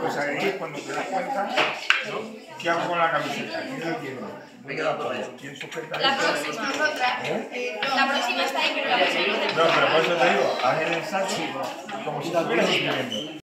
Pues ahí cuando te das cuenta, ¿no? ¿qué hago con la camiseta? ¿Quién la tiene? Me quedo por ahí. ¿Quién sujeta La próxima. ¿Eh? La próxima está ahí, pero la próxima no No, pero por eso te digo, haz el ensayo como si estuvieras escribiendo.